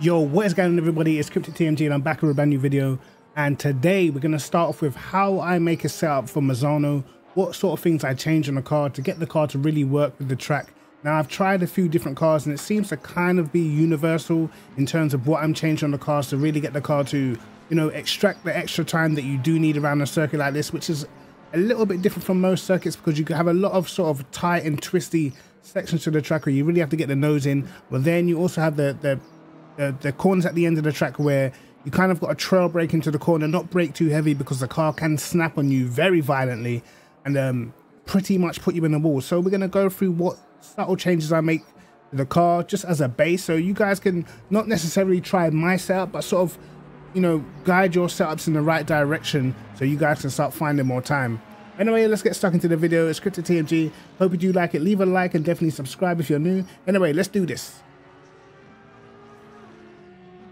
Yo, what is going on everybody? It's Kryptic TMG and I'm back with a brand new video. And today we're going to start off with how I make a setup for Misano, what sort of things I change on the car to get the car to really work with the track. Now I've tried a few different cars and it seems to kind of be universal in terms of what I'm changing on the cars to really get the car to, you know, extract the extra time that you do need around a circuit like this, which is a little bit different from most circuits because you have a lot of sort of tight and twisty sections to the track where you really have to get the nose in. But then you also have the, the the, the corners at the end of the track where you kind of got a trail brake into the corner, not brake too heavy because the car can snap on you very violently and um, pretty much put you in the wall. So we're going to go through what subtle changes I make to the car just as a base. So you guys can not necessarily try my setup, but sort of, you know, guide your setups in the right direction so you guys can start finding more time. Anyway, let's get stuck into the video. It's Kryptic TMG. Hope you do like it. Leave a like and definitely subscribe if you're new. Anyway, let's do this.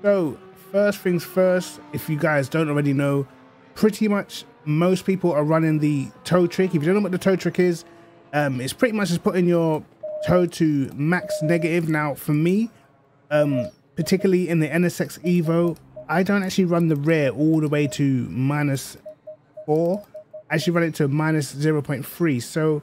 So, first things first, if you guys don't already know, pretty much most people are running the toe trick. If you don't know what the toe trick is, um, it's pretty much just putting your toe to max negative. Now, for me, um, particularly in the NSX Evo, I don't actually run the rear all the way to minus 4. I actually run it to minus 0.3. So,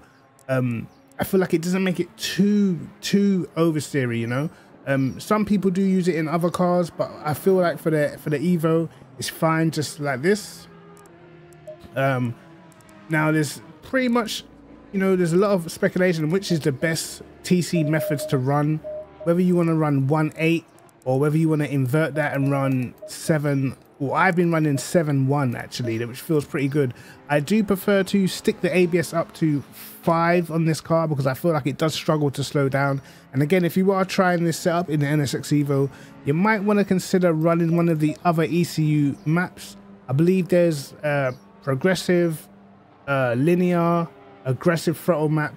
um, I feel like it doesn't make it too, too oversteery, you know? Um, some people do use it in other cars, but I feel like for the for the Evo, it's fine just like this. Um, now there's pretty much, you know, there's a lot of speculation which is the best TC methods to run. Whether you want to run 1.8 or whether you want to invert that and run 7 well, I've been running 7.1 actually, which feels pretty good. I do prefer to stick the ABS up to 5 on this car because I feel like it does struggle to slow down. And again, if you are trying this setup in the NSX Evo, you might want to consider running one of the other ECU maps. I believe there's a progressive, uh, linear, aggressive throttle map,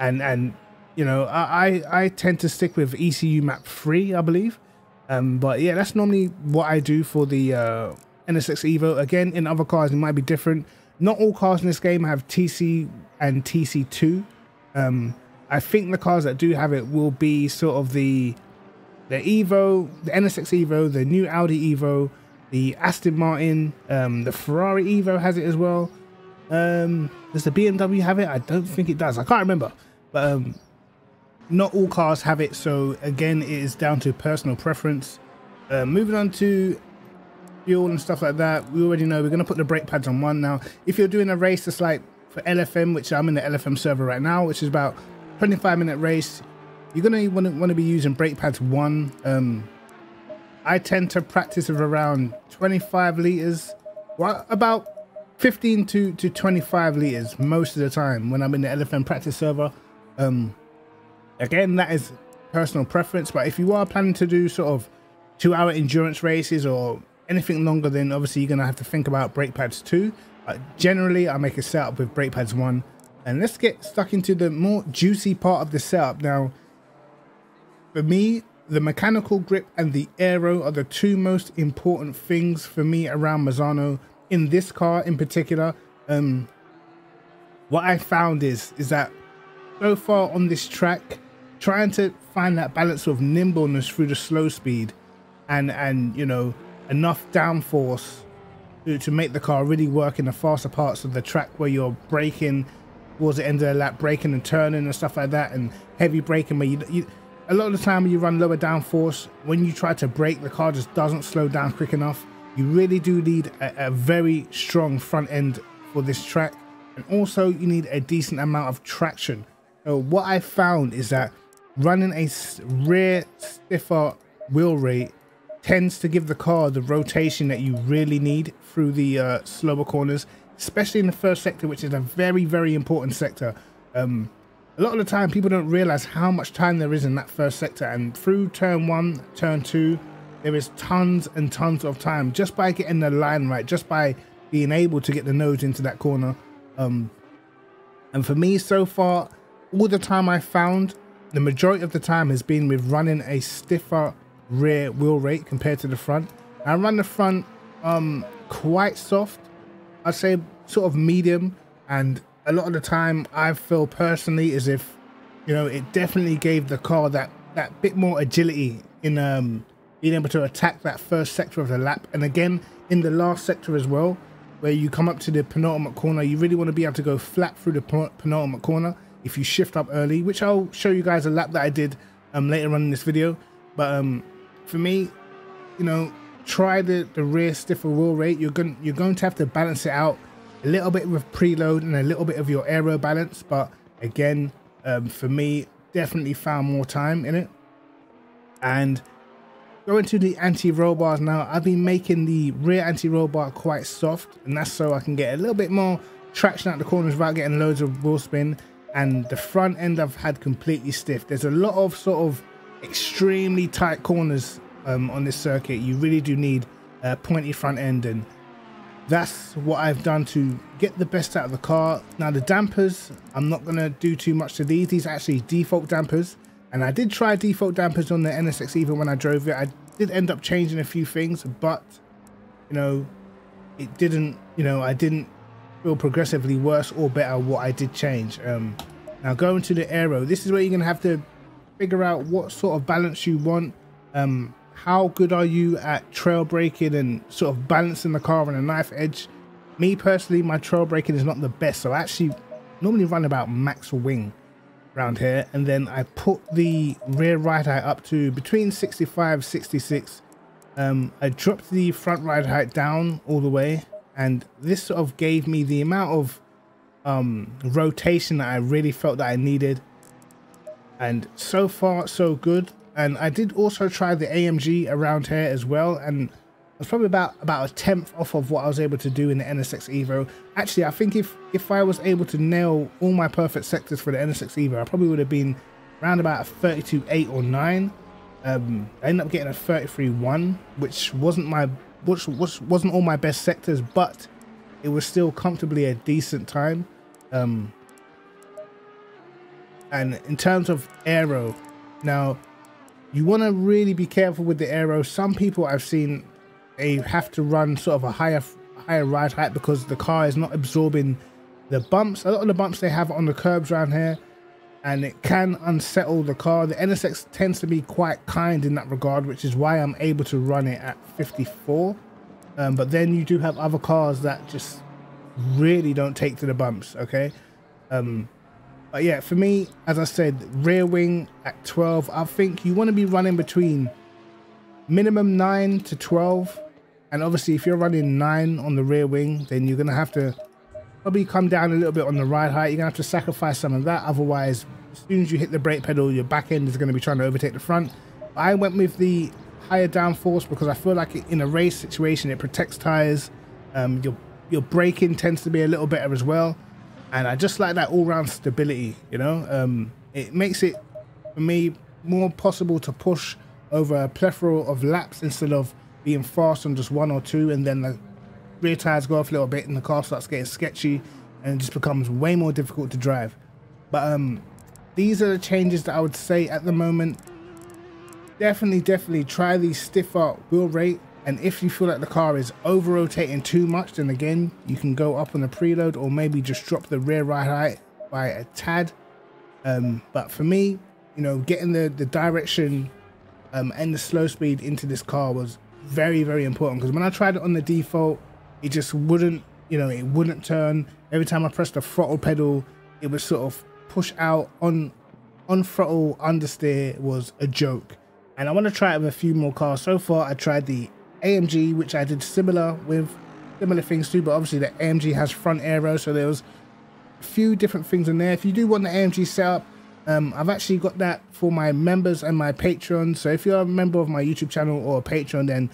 and and you know I I tend to stick with ECU map 3, I believe. Um, but yeah, that's normally what I do for the uh, NSX Evo. Again, in other cars, it might be different. Not all cars in this game have TC and TC2. Um, I think the cars that do have it will be sort of the the Evo, the NSX Evo, the new Audi Evo, the Aston Martin, um, the Ferrari Evo has it as well. Um, does the BMW have it? I don't think it does. I can't remember. But um, not all cars have it, so again, it is down to personal preference. Uh, moving on to fuel and stuff like that, we already know we're going to put the brake pads on one. Now, if you're doing a race that's like for LFM, which I'm in the LFM server right now, which is about 25 minute race, you're going to want to want to be using brake pads one. Um, I tend to practice with around 25 liters, well, about 15 to, to 25 liters most of the time when I'm in the LFM practice server. Um, Again, that is personal preference, but if you are planning to do sort of two hour endurance races or anything longer, then obviously you're going to have to think about brake pads too. Uh, generally, I make a setup with brake pads one. And let's get stuck into the more juicy part of the setup. Now, for me, the mechanical grip and the aero are the two most important things for me around Misano in this car in particular. Um, what I found is is that so far on this track, trying to find that balance of nimbleness through the slow speed and and you know enough downforce to, to make the car really work in the faster parts of the track where you're braking towards the end of the lap braking and turning and stuff like that and heavy braking where you, you a lot of the time when you run lower downforce when you try to brake the car just doesn't slow down quick enough. You really do need a, a very strong front end for this track. And also you need a decent amount of traction. So what i found is that running a rear stiffer wheel rate tends to give the car the rotation that you really need through the uh, slower corners, especially in the first sector, which is a very, very important sector. Um, a lot of the time, people don't realize how much time there is in that first sector, and through turn one, turn two, there is tons and tons of time just by getting the line right, just by being able to get the nose into that corner. Um, and for me, so far, all the time I found the majority of the time has been with running a stiffer rear wheel rate compared to the front. I run the front um, quite soft. I'd say sort of medium. And a lot of the time I feel personally as if, you know, it definitely gave the car that, that bit more agility in um being able to attack that first sector of the lap. And again, in the last sector as well, where you come up to the penultimate corner, you really want to be able to go flat through the penultimate corner if you shift up early, which I'll show you guys a lap that I did um, later on in this video. But um, for me, you know, try the, the rear stiffer wheel rate. You're going you're going to have to balance it out a little bit with preload and a little bit of your aero balance. But again, um, for me, definitely found more time in it. And going to the anti-roll bars now, I've been making the rear anti-roll bar quite soft, and that's so I can get a little bit more traction out the corners without getting loads of wheel spin. And the front end I've had completely stiff. There's a lot of sort of extremely tight corners um, on this circuit. You really do need a pointy front end and that's what I've done to get the best out of the car. Now the dampers, I'm not going to do too much to these. These are actually default dampers. And I did try default dampers on the NSX even when I drove it. I did end up changing a few things, but, you know, it didn't, you know, I didn't feel progressively worse or better what I did change. Um, now going to the aero, this is where you're going to have to figure out what sort of balance you want. Um, how good are you at trail braking and sort of balancing the car on a knife edge? Me personally, my trail braking is not the best, so I actually normally run about max wing around here, and then I put the rear ride height up to between 65 66. Um, I dropped the front ride height down all the way, and this sort of gave me the amount of um, rotation that I really felt that I needed. And so far, so good. And I did also try the AMG around here as well, and it was probably about about a tenth off of what I was able to do in the NSX Evo. Actually, I think if if I was able to nail all my perfect sectors for the NSX Evo, I probably would have been around about a 32 8 or 9. Um, I ended up getting a 33 1, which wasn't my which was wasn't all my best sectors, but it was still comfortably a decent time. Um, and in terms of aero, now you want to really be careful with the aero. Some people I've seen, they have to run sort of a higher higher ride height because the car is not absorbing the bumps. A lot of the bumps they have on the curbs around here, and it can unsettle the car. The NSX tends to be quite kind in that regard, which is why I'm able to run it at 54. Um, but then you do have other cars that just really don't take to the bumps, okay? Um, but yeah, for me, as I said, rear wing at 12, I think you want to be running between minimum 9 to 12. And obviously, if you're running 9 on the rear wing, then you're going to have to probably come down a little bit on the ride height. You're going to have to sacrifice some of that. Otherwise, as soon as you hit the brake pedal, your back end is going to be trying to overtake the front. I went with the higher downforce because I feel like in a race situation, it protects tires. Um, your, your braking tends to be a little better as well and I just like that all-round stability. You know, um, it makes it for me more possible to push over a plethora of laps instead of being fast on just one or two, and then the rear tires go off a little bit, and the car starts getting sketchy, and it just becomes way more difficult to drive. But um, these are the changes that I would say at the moment. Definitely, definitely try the stiffer wheel rate and if you feel like the car is over rotating too much, then again, you can go up on the preload or maybe just drop the rear ride height by a tad. Um, but for me, you know, getting the, the direction um, and the slow speed into this car was very, very important because when I tried it on the default, it just wouldn't, you know, it wouldn't turn. Every time I pressed the throttle pedal, it would sort of push out on on throttle understeer was a joke. And I want to try it with a few more cars. So far, I tried the AMG, which I did similar with similar things too, but obviously the AMG has front aero, so there was a few different things in there. If you do want the AMG setup, um, I've actually got that for my members and my Patreon. So if you're a member of my YouTube channel or a Patreon, then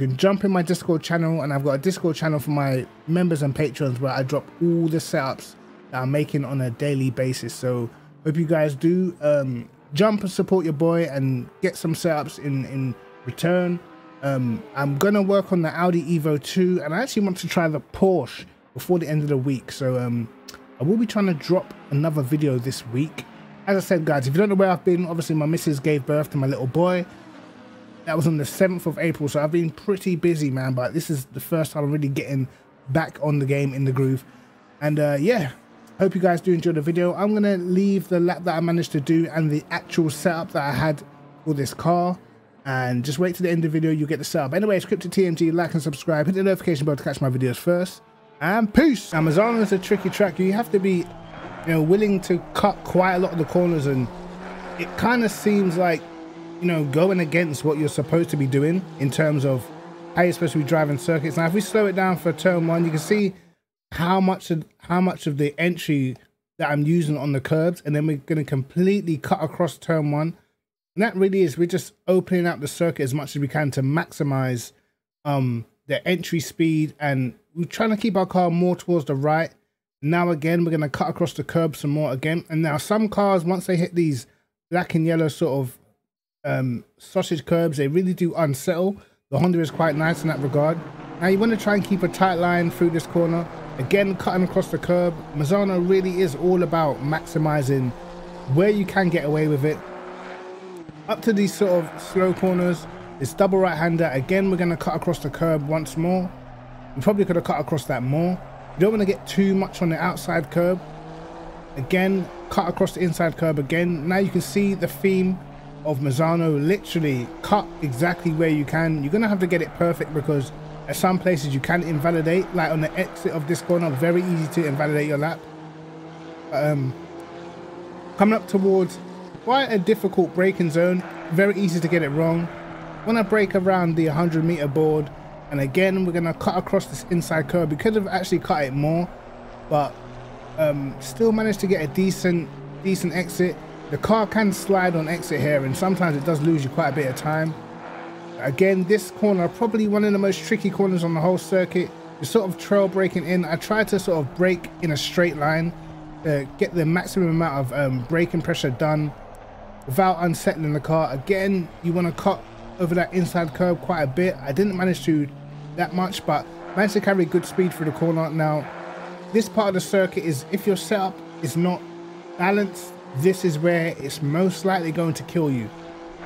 you can jump in my Discord channel, and I've got a Discord channel for my members and patrons where I drop all the setups that I'm making on a daily basis. So hope you guys do um, jump and support your boy and get some setups in in return. Um, I'm gonna work on the Audi Evo 2, and I actually want to try the Porsche before the end of the week. So um, I will be trying to drop another video this week. As I said, guys, if you don't know where I've been, obviously my missus gave birth to my little boy. That was on the 7th of April, so I've been pretty busy, man. But this is the first time I'm really getting back on the game in the groove. And uh, yeah, hope you guys do enjoy the video. I'm gonna leave the lap that I managed to do and the actual setup that I had for this car and just wait to the end of the video, you'll get the setup. Anyway, Scripted TMG, like and subscribe, hit the notification bell to catch my videos first, and peace! Amazon is a tricky track, you have to be, you know, willing to cut quite a lot of the corners, and it kind of seems like, you know, going against what you're supposed to be doing in terms of how you're supposed to be driving circuits. Now, if we slow it down for turn one, you can see how much of, how much of the entry that I'm using on the curbs, and then we're going to completely cut across turn one and that really is, we're just opening up the circuit as much as we can to maximize um, the entry speed. And we're trying to keep our car more towards the right. Now again, we're going to cut across the curb some more again. And now some cars, once they hit these black and yellow sort of um, sausage curbs, they really do unsettle. The Honda is quite nice in that regard. Now you want to try and keep a tight line through this corner. Again, cutting across the curb. Misano really is all about maximizing where you can get away with it up to these sort of slow corners. It's double right-hander. Again, we're going to cut across the curb once more. We probably could have cut across that more. You don't want to get too much on the outside curb. Again, cut across the inside curb again. Now you can see the theme of Misano literally cut exactly where you can. You're going to have to get it perfect because at some places you can invalidate. Like on the exit of this corner, very easy to invalidate your lap. Um, coming up towards Quite a difficult braking zone, very easy to get it wrong. When I brake around the 100 meter board, and again we're gonna cut across this inside curb. We could have actually cut it more, but um, still managed to get a decent, decent exit. The car can slide on exit here, and sometimes it does lose you quite a bit of time. Again, this corner, probably one of the most tricky corners on the whole circuit. You're sort of trail braking in. I try to sort of brake in a straight line to get the maximum amount of um, braking pressure done without unsettling the car. Again, you want to cut over that inside curb quite a bit. I didn't manage to that much, but managed to carry good speed through the corner. Now, this part of the circuit is, if your setup is not balanced, this is where it's most likely going to kill you.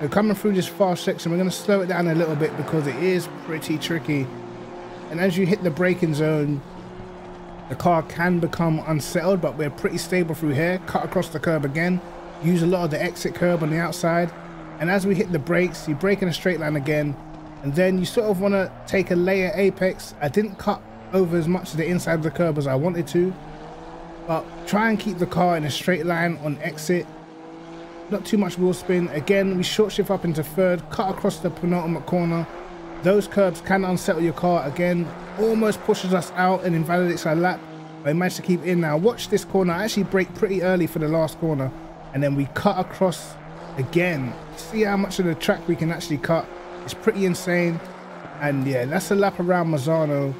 We're coming through this fast section, we're going to slow it down a little bit because it is pretty tricky. And as you hit the braking zone, the car can become unsettled, but we're pretty stable through here. Cut across the curb again use a lot of the exit curb on the outside. And as we hit the brakes, you brake in a straight line again. And then you sort of want to take a layer apex. I didn't cut over as much of the inside of the curb as I wanted to. But try and keep the car in a straight line on exit. Not too much wheel spin. Again, we short shift up into third, cut across the penultimate corner. Those curbs can unsettle your car again. Almost pushes us out and invalidates our lap. But I managed to keep in now. Watch this corner. I actually brake pretty early for the last corner and then we cut across again. See how much of the track we can actually cut. It's pretty insane. And yeah, that's a lap around Misano.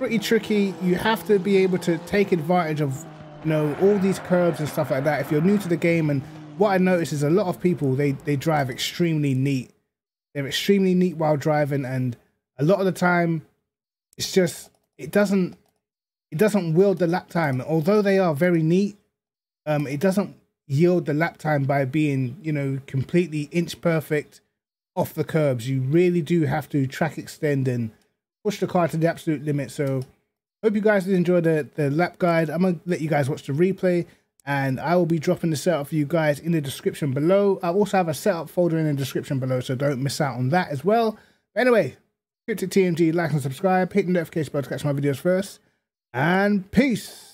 Pretty tricky. You have to be able to take advantage of, you know, all these curves and stuff like that. If you're new to the game, and what I notice is a lot of people, they, they drive extremely neat. They're extremely neat while driving. And a lot of the time, it's just, it doesn't, it doesn't wield the lap time. Although they are very neat, um, it doesn't yield the lap time by being, you know, completely inch perfect off the curbs. You really do have to track extend and push the car to the absolute limit. So hope you guys did enjoy the, the lap guide. I'm going to let you guys watch the replay and I will be dropping the setup for you guys in the description below. I also have a setup folder in the description below, so don't miss out on that as well. But anyway, hit to TMG, like and subscribe, hit the notification bell to catch my videos first, and peace.